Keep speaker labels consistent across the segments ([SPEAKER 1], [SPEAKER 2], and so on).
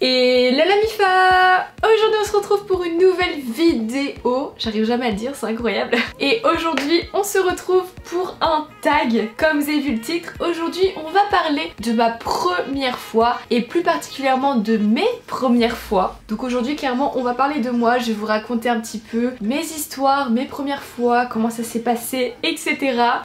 [SPEAKER 1] Et retrouve pour une nouvelle vidéo, j'arrive jamais à le dire, c'est incroyable. Et aujourd'hui on se retrouve pour un tag, comme vous avez vu le titre. Aujourd'hui on va parler de ma première fois et plus particulièrement de mes premières fois. Donc aujourd'hui clairement on va parler de moi, je vais vous raconter un petit peu mes histoires, mes premières fois, comment ça s'est passé, etc.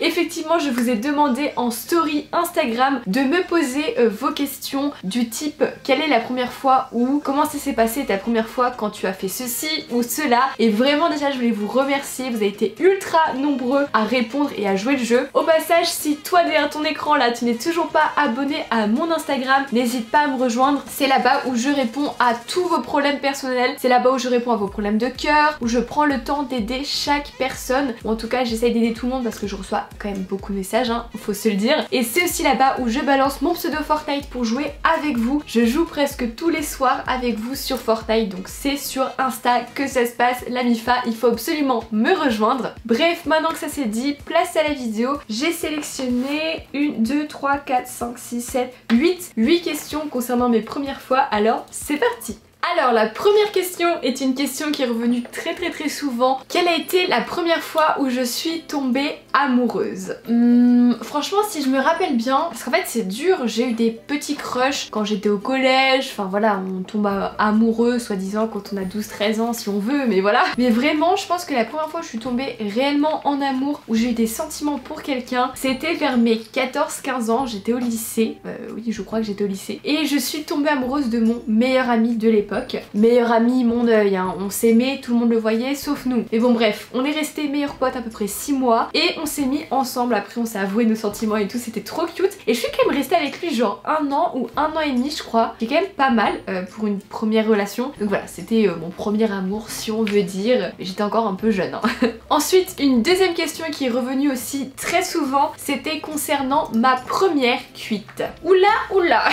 [SPEAKER 1] Effectivement je vous ai demandé en story Instagram de me poser euh, vos questions du type quelle est la première fois ou comment ça s'est passé ta première fois quand tu fait ceci ou cela. Et vraiment déjà je voulais vous remercier, vous avez été ultra nombreux à répondre et à jouer le jeu. Au passage, si toi derrière ton écran là tu n'es toujours pas abonné à mon Instagram, n'hésite pas à me rejoindre. C'est là-bas où je réponds à tous vos problèmes personnels. C'est là-bas où je réponds à vos problèmes de cœur, où je prends le temps d'aider chaque personne. Ou en tout cas j'essaye d'aider tout le monde parce que je reçois quand même beaucoup de messages, hein, faut se le dire. Et c'est aussi là-bas où je balance mon pseudo Fortnite pour jouer avec vous. Je joue presque tous les soirs avec vous sur Fortnite donc c'est Insta que ça se passe la MIFA il faut absolument me rejoindre. Bref maintenant que ça c'est dit place à la vidéo. J'ai sélectionné 1, 2, 3, 4, 5, 6, 7, 8 8 questions concernant mes premières fois. Alors c'est parti alors la première question est une question qui est revenue très très très souvent. Quelle a été la première fois où je suis tombée amoureuse? Hmm, Franchement si je me rappelle bien, parce qu'en fait c'est dur, j'ai eu des petits crushs quand j'étais au collège, enfin voilà on tombe amoureux soi-disant quand on a 12-13 ans si on veut, mais voilà. Mais vraiment je pense que la première fois où je suis tombée réellement en amour, où j'ai eu des sentiments pour quelqu'un, c'était vers mes 14-15 ans, j'étais au lycée, euh, oui je crois que j'étais au lycée, et je suis tombée amoureuse de mon meilleur ami de l'époque Meilleur ami, mon œil, hein. on s'aimait, tout le monde le voyait, sauf nous. Et bon bref, on est resté meilleurs potes à peu près 6 mois et on s'est mis ensemble, après on s'est avoué nos sentiments et tout, c'était trop cute. Et je suis quand même restée avec lui genre un an ou un an et demi je crois, qui est quand même pas mal euh, pour une première relation. Donc voilà, c'était euh, mon premier amour si on veut dire, j'étais encore un peu jeune. Hein. Ensuite, une deuxième question qui est revenue aussi très souvent, c'était concernant ma première cuite. Oula, oula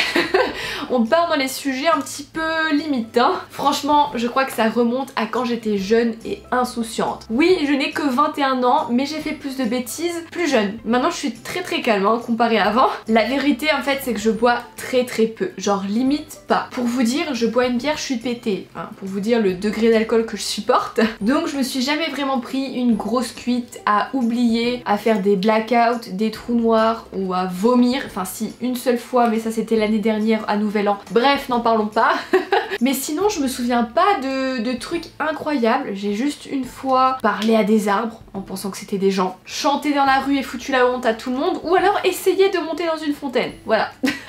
[SPEAKER 1] On part dans les sujets un petit peu limites Franchement, je crois que ça remonte à quand j'étais jeune et insouciante. Oui, je n'ai que 21 ans, mais j'ai fait plus de bêtises plus jeune. Maintenant, je suis très très calme hein, comparé à avant. La vérité, en fait, c'est que je bois très très peu. Genre limite pas. Pour vous dire, je bois une bière, je suis pétée. Hein, pour vous dire le degré d'alcool que je supporte. Donc, je me suis jamais vraiment pris une grosse cuite à oublier, à faire des blackouts, des trous noirs ou à vomir. Enfin, si, une seule fois, mais ça c'était l'année dernière à Nouvel An. Bref, n'en parlons pas. sinon je me souviens pas de, trucs incroyables. J'ai juste une fois parlé à des arbres en pensant que c'était des gens, chanté dans la rue et foutu la honte à tout le monde, ou alors essayé de monter dans une fontaine. Voilà.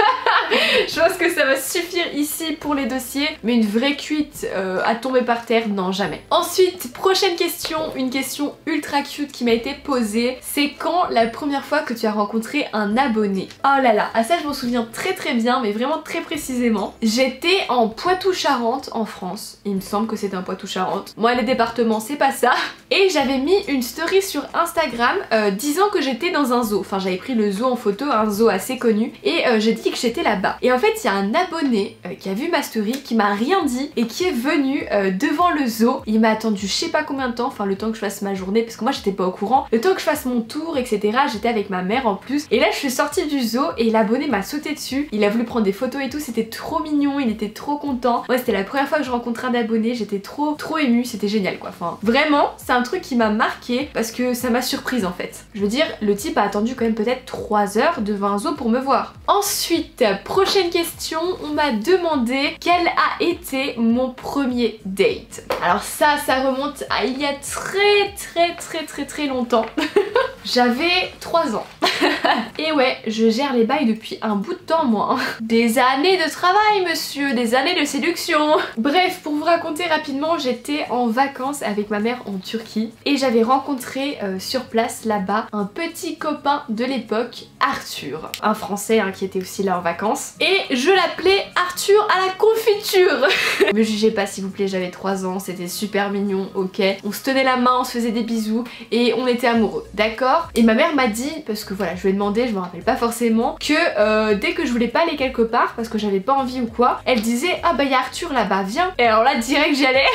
[SPEAKER 1] je pense que ça va suffire ici pour les dossiers, mais une vraie cuite euh, à tomber par terre, non jamais. Ensuite, prochaine question, une question ultra cute qui m'a été posée, c'est quand la première fois que tu as rencontré un abonné? Oh là là, à ça je m'en souviens très très bien, mais vraiment très précisément. J'étais en Poitou-Charentes en France. Il me semble que c'était un Poitou-Charentes. Moi les départements c'est pas ça. Et j'avais mis une story sur Instagram euh, disant que j'étais dans un zoo. Enfin j'avais pris le zoo en photo, un zoo assez connu. Et euh, j'ai dit que j'étais là-bas. En fait il y a un abonné euh, qui a vu ma story, qui m'a rien dit et qui est venu devant le zoo. Il m'a attendu je sais pas combien de temps, enfin le temps que je fasse ma journée parce que moi j'étais pas au courant. Le temps que je fasse mon tour etc. J'étais avec ma mère en plus. Et là je suis sortie du zoo et l'abonné m'a sauté dessus. Il a voulu prendre des photos et tout. C'était trop mignon. Il était trop content. Ouais c'était la première fois que je rencontrais un abonné, j'étais trop trop émue, c'était génial quoi. Enfin, vraiment, c'est un truc qui m'a marqué parce que ça m'a surprise en fait. Je veux dire, le type a attendu quand même peut-être 3 heures devant un zoo pour me voir. Ensuite, question, on m'a demandé quel a été mon premier date. Alors ça, ça remonte à il y a très très très très très longtemps. J'avais 3 ans. Et ouais, je gère les bails depuis un bout de temps moi. Des années de travail monsieur, des années de séduction. Bref, pour vous raconter rapidement, j'étais en vacances avec ma mère en Turquie et j'avais rencontré euh, sur place là-bas un petit copain de l'époque, Arthur. Un français hein, qui était aussi là en vacances. Et je l'appelais Arthur à la confiture. Me jugez pas s'il vous plaît, j'avais 3 ans, c'était super mignon, ok. On se tenait la main, on se faisait des bisous et on était amoureux. d'accord? Et ma mère m'a dit, parce que voilà, je lui ai demandé, je me rappelle pas forcément, que euh, dès que je voulais pas aller quelque part, parce que j'avais pas envie ou quoi, elle disait ah bah y a Arthur là-bas, viens. Et alors là direct j'y allais.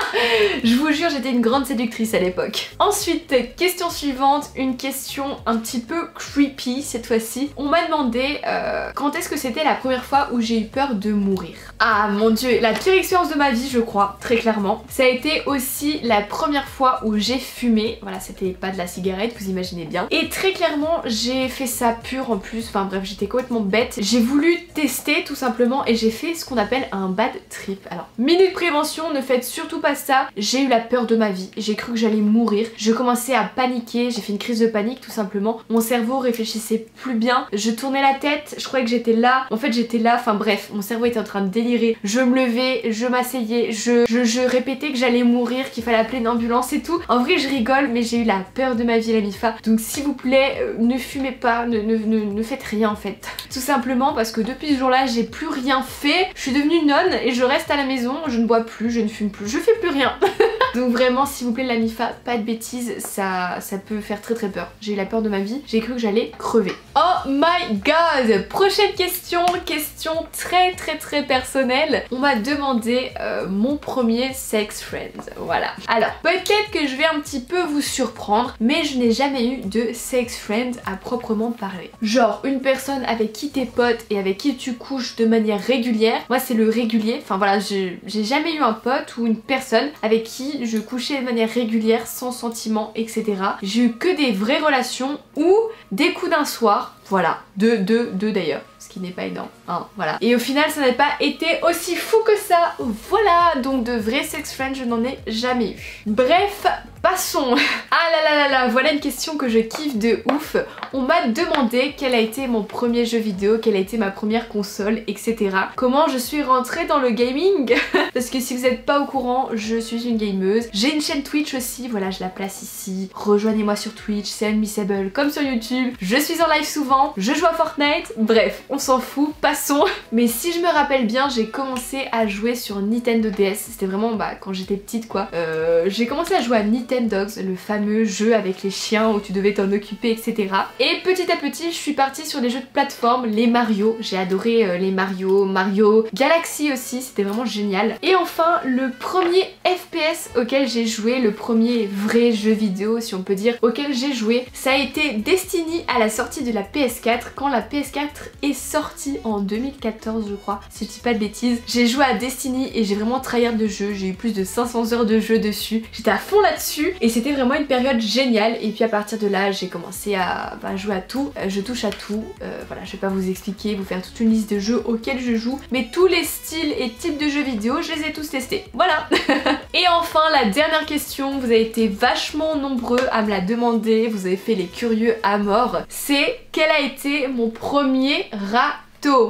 [SPEAKER 1] je vous jure, j'étais une grande séductrice à l'époque. Ensuite, question suivante, une question un petit peu creepy cette fois-ci. On m'a demandé euh, quand est-ce que c'était la première fois où j'ai eu peur de mourir? Ah mon dieu, la pire expérience de ma vie je crois, très clairement. Ça a été aussi la première fois où j'ai fumé. Voilà, c'était pas de la cigarette, vous imaginez bien. Et très clairement, j'ai fait ça pur en plus. Enfin bref, j'étais complètement bête. J'ai voulu tester tout simplement et j'ai fait ce qu'on appelle un bad trip. Alors, minute prévention, ne faites surtout pas ça. J'ai eu la peur de ma vie. J'ai cru que j'allais mourir. Je commençais à paniquer. J'ai fait une crise de panique tout simplement. Mon cerveau réfléchissait plus bien. Je tournais la tête. Je croyais que j'étais là. En fait, j'étais là. Enfin bref, mon cerveau était en train de délirer. Je me levais, je m'asseyais, je, je, répétais que j'allais mourir, qu'il fallait appeler une ambulance et tout. En vrai, je rigole, mais j'ai eu la peur de ma vie, la MIFA. Donc s'il vous plaît, euh, ne fumez pas, ne, faites rien en fait. Tout simplement parce que depuis ce jour-là, j'ai plus rien fait. Je suis devenue nonne et je reste à la maison. Je ne bois plus, je ne fume plus, je fais plus rien. Donc vraiment, s'il vous plaît, la MIFA, pas de bêtises, ça, ça peut faire très très peur. J'ai eu la peur de ma vie, j'ai cru que j'allais crever. Oh my god Prochaine question, question très très très personnelle. On m'a demandé euh, mon premier sex friend. Voilà. Alors, peut-être que je vais un petit peu vous surprendre, mais je n'ai jamais eu de sex friend à proprement parler. Genre, une personne avec qui t'es pote et avec qui tu couches de manière régulière. Moi, c'est le régulier. Enfin voilà, j'ai jamais eu un pote ou une personne avec qui je couchais de manière régulière, sans sentiment, etc. J'ai eu que des vraies relations ou des coups d'un soir, voilà, deux, deux, deux d'ailleurs ce qui n'est pas énorme, hein, voilà. Et au final ça n'a pas été aussi fou que ça, voilà, donc de vrais sex friends je n'en ai jamais eu. Bref, Passons Ah là là là là, voilà une question que je kiffe de ouf. On m'a demandé quel a été mon premier jeu vidéo, quelle a été ma première console, etc. Comment je suis rentrée dans le gaming? Parce que si vous n'êtes pas au courant, je suis une gameuse. J'ai une chaîne Twitch aussi, voilà je la place ici. Rejoignez-moi sur Twitch, c'est Unmissable comme sur YouTube. Je suis en live souvent, je joue à Fortnite. Bref, on s'en fout, passons. Mais si je me rappelle bien, j'ai commencé à jouer sur Nintendo DS. C'était vraiment bah, quand j'étais petite quoi. Euh, j'ai commencé à jouer à Nintendo Dogs, le fameux jeu avec les chiens où tu devais t'en occuper, etc. Et petit à petit, je suis partie sur les jeux de plateforme, les Mario. J'ai adoré euh, les Mario, Mario Galaxy aussi, c'était vraiment génial. Et enfin, le premier FPS auquel j'ai joué, le premier vrai jeu vidéo, si on peut dire, auquel j'ai joué, ça a été Destiny à la sortie de la PS4, quand la PS4 est sortie en 2014, je crois, si je dis pas de bêtises. J'ai joué à Destiny et j'ai vraiment tryhard de jeu, j'ai eu plus de 500 heures de jeu dessus. J'étais à fond là-dessus et c'était vraiment une période géniale. Et puis à partir de là j'ai commencé à bah, jouer à tout, euh, je touche à tout, euh, voilà je vais pas vous expliquer, vous faire toute une liste de jeux auxquels je joue. Mais tous les styles et types de jeux vidéo je les ai tous testés, voilà. Et enfin la dernière question, vous avez été vachement nombreux à me la demander, vous avez fait les curieux à mort, c'est quel a été mon premier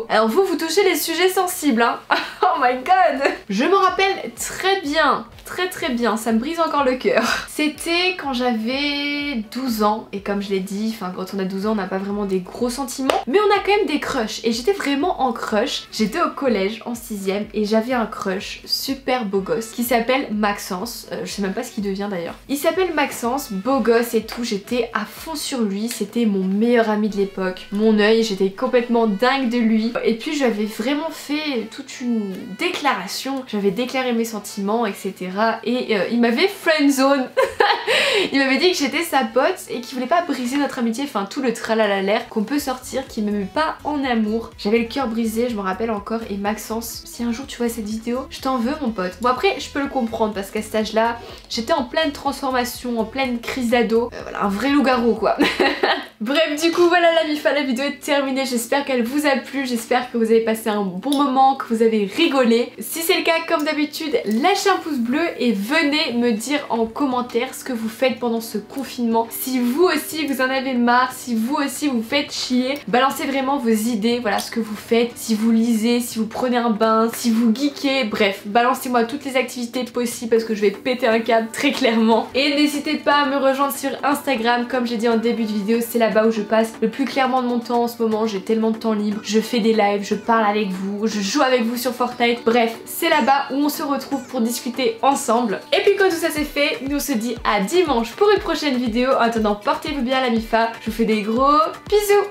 [SPEAKER 1] alors vous, vous touchez les sujets sensibles, hein. Oh my god. Je me rappelle très bien très très bien, ça me brise encore le cœur. C'était quand j'avais 12 ans. Et comme je l'ai dit, enfin quand on a 12 ans on n'a pas vraiment des gros sentiments. Mais on a quand même des crushs. Et j'étais vraiment en crush. J'étais au collège en 6ème et j'avais un crush super beau gosse qui s'appelle Maxence, euh, je sais même pas ce qu'il devient d'ailleurs. Il s'appelle Maxence, beau gosse et tout, j'étais à fond sur lui, c'était mon meilleur ami de l'époque, mon œil, j'étais complètement dingue de lui. Et puis j'avais vraiment fait toute une déclaration, j'avais déclaré mes sentiments etc et euh, il m'avait friendzone. il m'avait dit que j'étais sa pote et qu'il voulait pas briser notre amitié, enfin tout le tralala l'air qu'on peut sortir, qu'il m'aimait pas en amour. J'avais le cœur brisé, je me rappelle encore, et Maxence, si un jour tu vois cette vidéo, je t'en veux mon pote. Bon après, je peux le comprendre parce qu'à cet âge-là, j'étais en pleine transformation, en pleine crise d'ado. Euh, voilà, un vrai loup-garou quoi. Bref, du coup, voilà la MIFA, la vidéo est terminée. J'espère qu'elle vous a plu, j'espère que vous avez passé un bon moment, que vous avez rigolé. Si c'est le cas, comme d'habitude, lâchez un pouce bleu et venez me dire en commentaire ce que vous faites pendant ce confinement. Si vous aussi vous en avez marre, si vous aussi vous faites chier, balancez vraiment vos idées, voilà ce que vous faites. Si vous lisez, si vous prenez un bain, si vous geekez, bref, balancez-moi toutes les activités possibles parce que je vais péter un câble très clairement. Et n'hésitez pas à me rejoindre sur Instagram, comme j'ai dit en début de vidéo, c'est la là-bas où je passe le plus clairement de mon temps en ce moment, j'ai tellement de temps libre, je fais des lives, je parle avec vous, je joue avec vous sur Fortnite, bref, c'est là-bas où on se retrouve pour discuter ensemble. Et puis quand tout ça c'est fait, nous on se dit à dimanche pour une prochaine vidéo. En attendant, portez-vous bien la MIFA, je vous fais des gros bisous